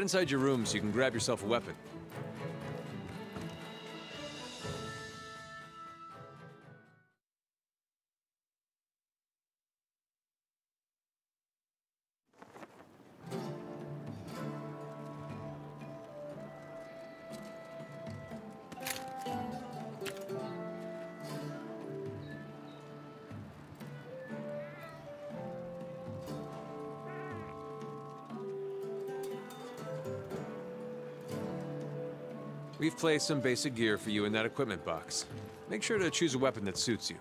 Head inside your room so you can grab yourself a weapon. We've placed some basic gear for you in that equipment box. Make sure to choose a weapon that suits you.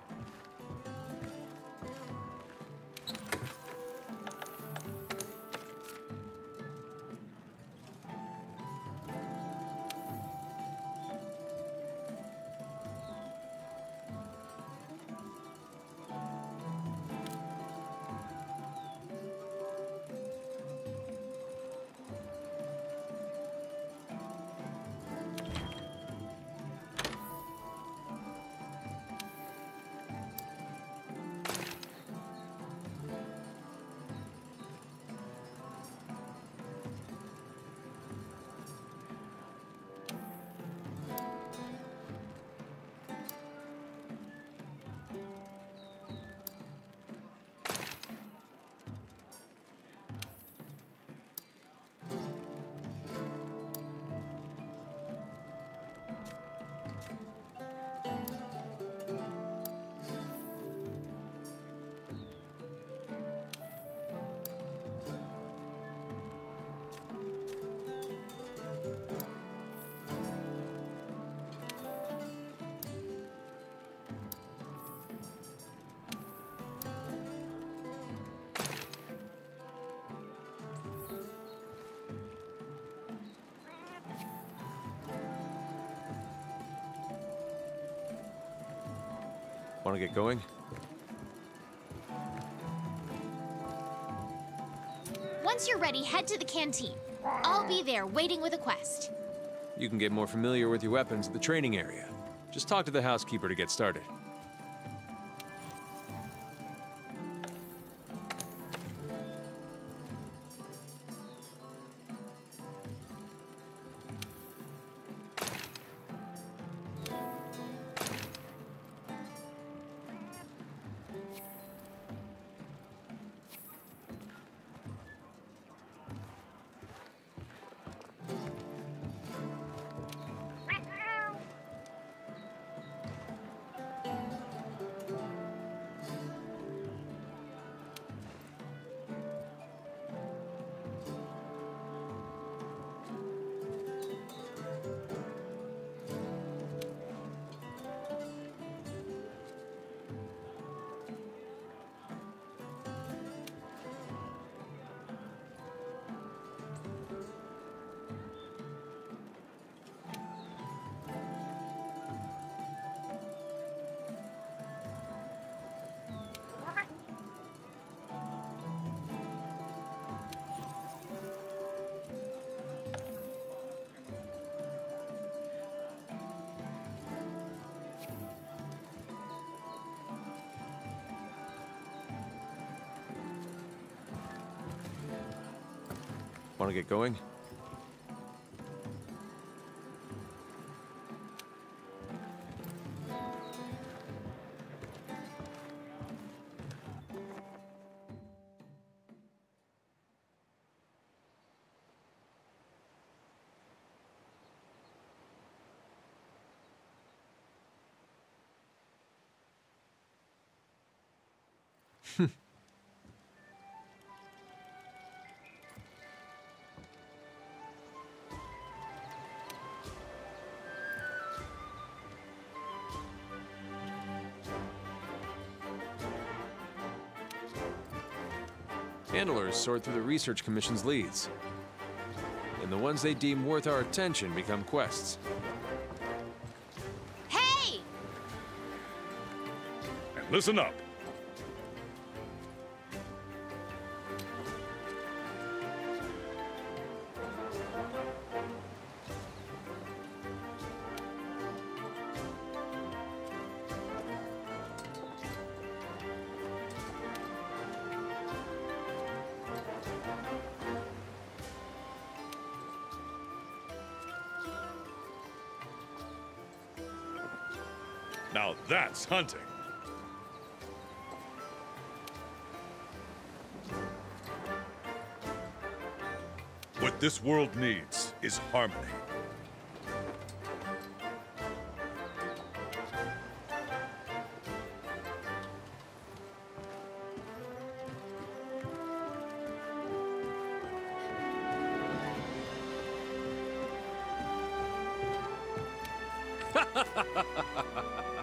Want to get going? Once you're ready, head to the canteen. I'll be there waiting with a quest. You can get more familiar with your weapons at the training area. Just talk to the housekeeper to get started. Want to get going? Handlers sort through the Research Commission's leads. And the ones they deem worth our attention become quests. Hey! And listen up. Now that's hunting. What this world needs is harmony. Hey!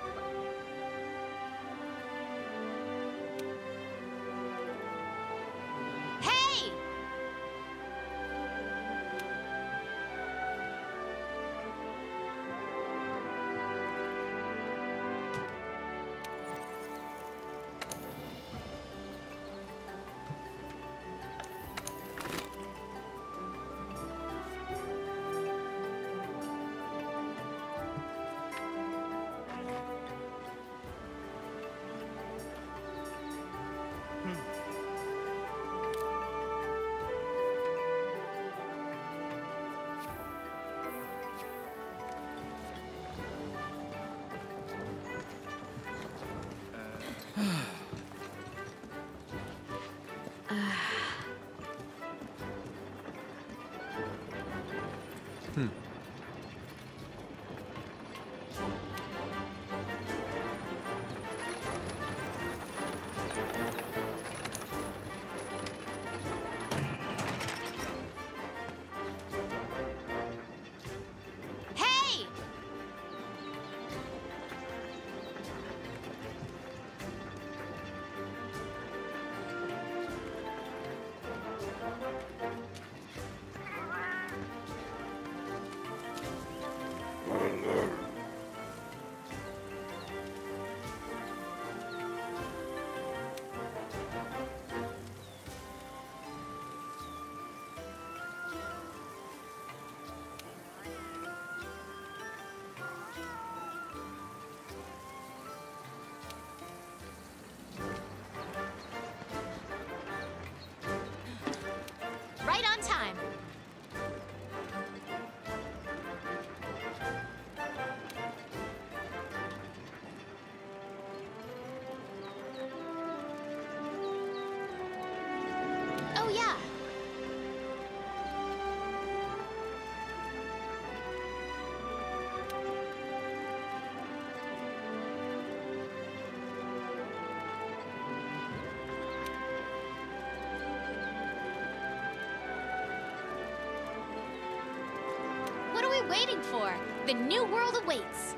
waiting for? The new world awaits.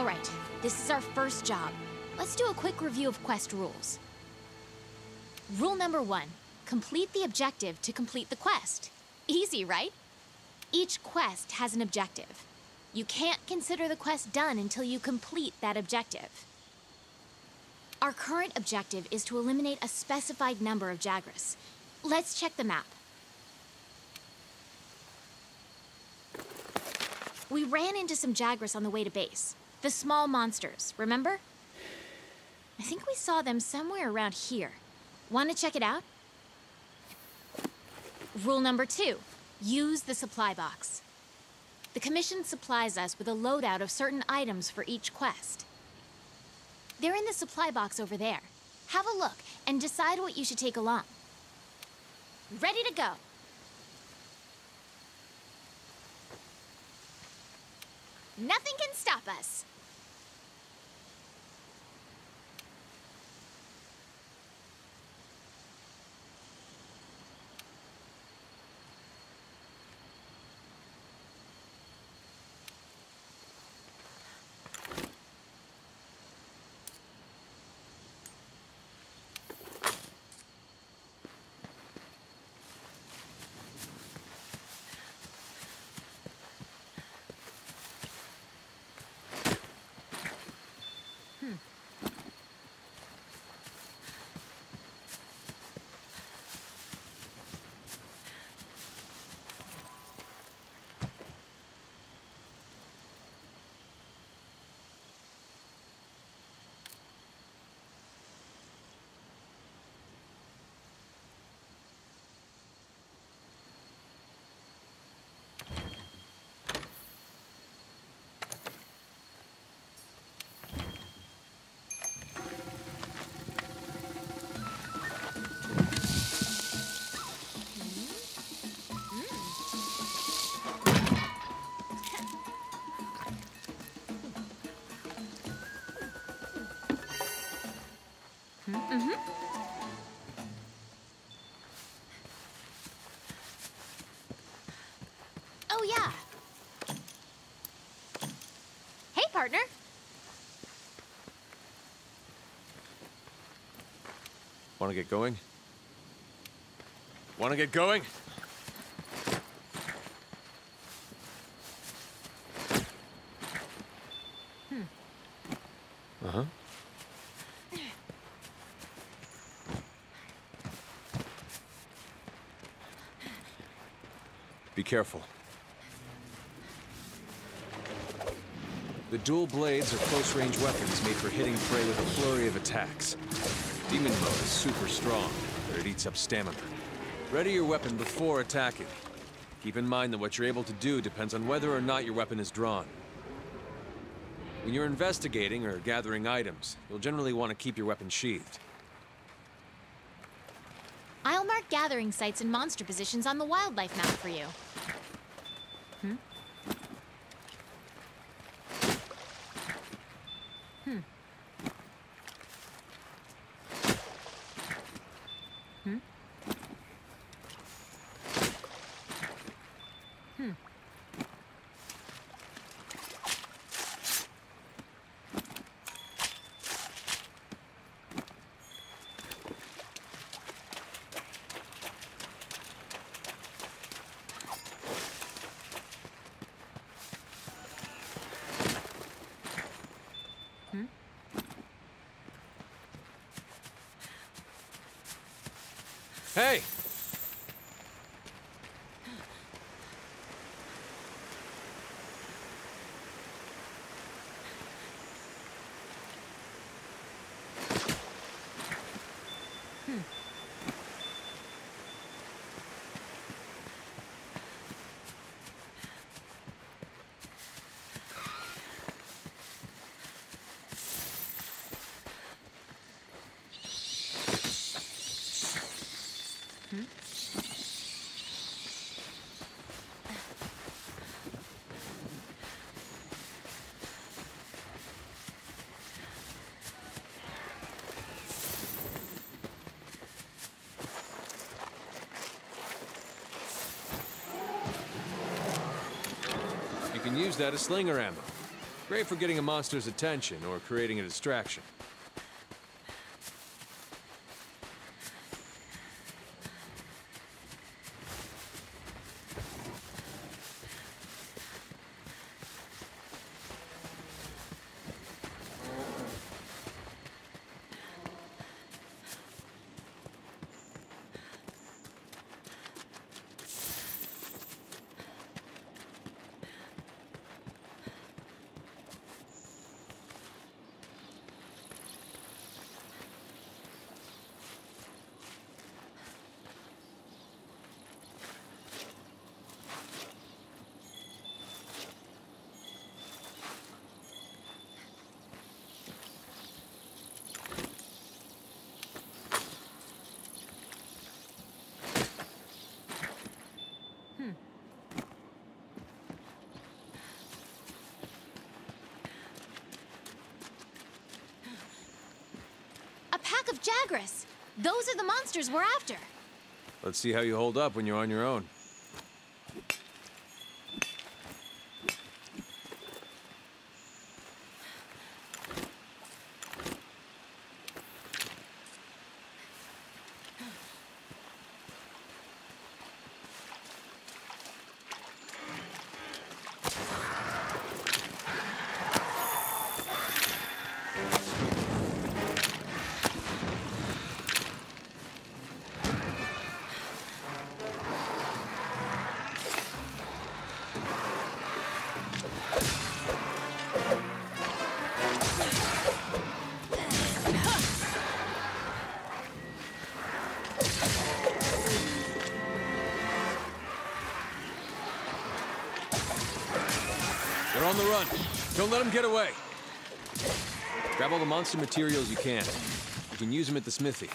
All right, this is our first job. Let's do a quick review of quest rules. Rule number one, complete the objective to complete the quest. Easy, right? Each quest has an objective. You can't consider the quest done until you complete that objective. Our current objective is to eliminate a specified number of Jagras. Let's check the map. We ran into some Jagras on the way to base. The small monsters, remember? I think we saw them somewhere around here. Want to check it out? Rule number two, use the supply box. The Commission supplies us with a loadout of certain items for each quest. They're in the supply box over there. Have a look and decide what you should take along. Ready to go. Nothing can stop us. Partner. Want to get going? Want to get going? Uh-huh. Be careful. The dual blades are close-range weapons made for hitting prey with a flurry of attacks. Demon mode is super strong, but it eats up stamina. Ready your weapon before attacking. Keep in mind that what you're able to do depends on whether or not your weapon is drawn. When you're investigating or gathering items, you'll generally want to keep your weapon sheathed. I'll mark gathering sites and monster positions on the wildlife map for you. Hmm? Hey! You can use that as slinger ammo. Great for getting a monster's attention or creating a distraction. Of Jagras! Those are the monsters we're after. Let's see how you hold up when you're on your own. The run. Don't let them get away. Grab all the monster materials you can. You can use them at the smithy.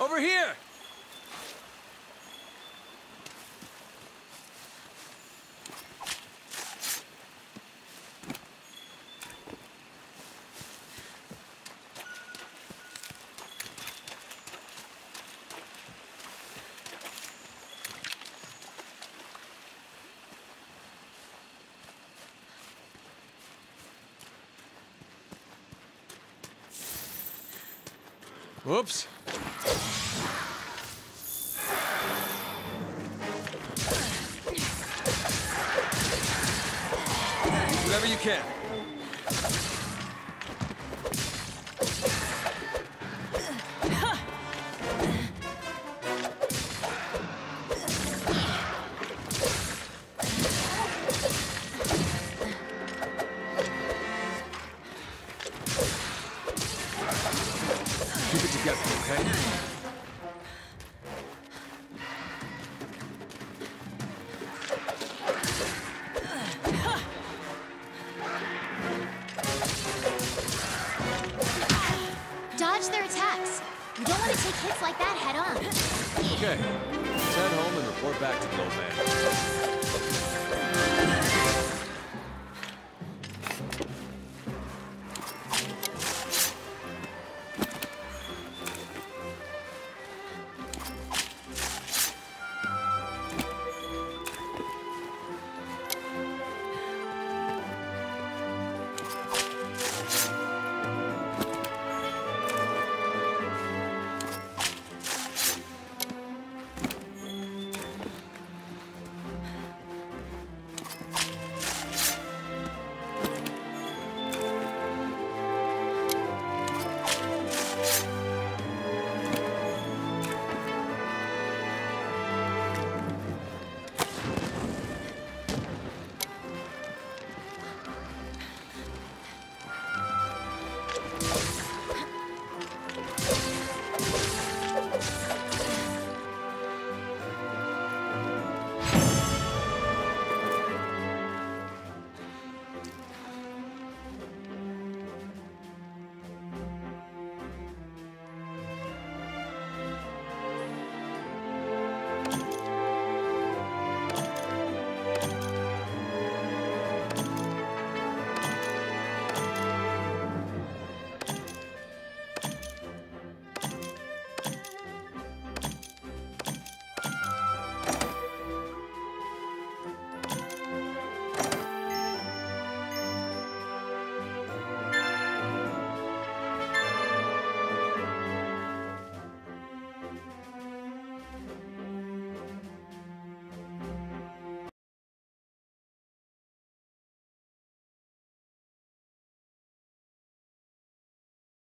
Over here! Whoops. Whatever you can. Dodge their attacks. You don't want to take hits like that head on. Okay. Head home and report back to the old man.